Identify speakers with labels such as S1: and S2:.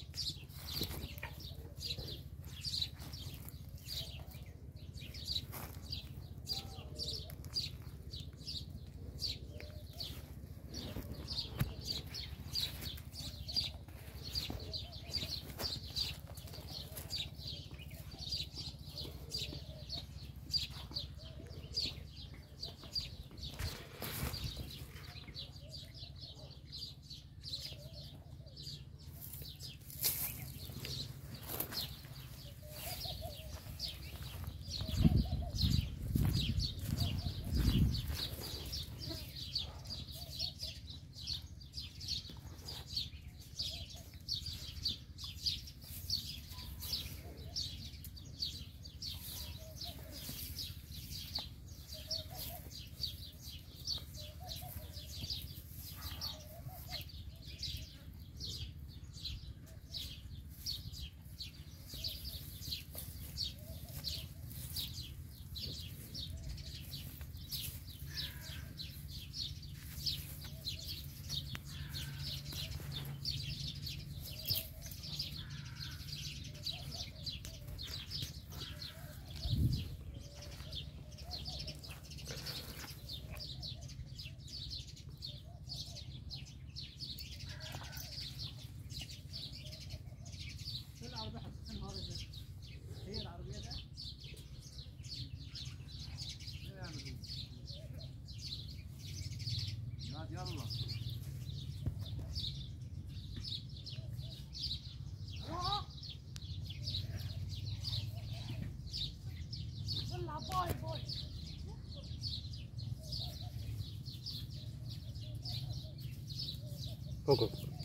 S1: you.
S2: Yallah.
S1: Yallah boy boy. Okay.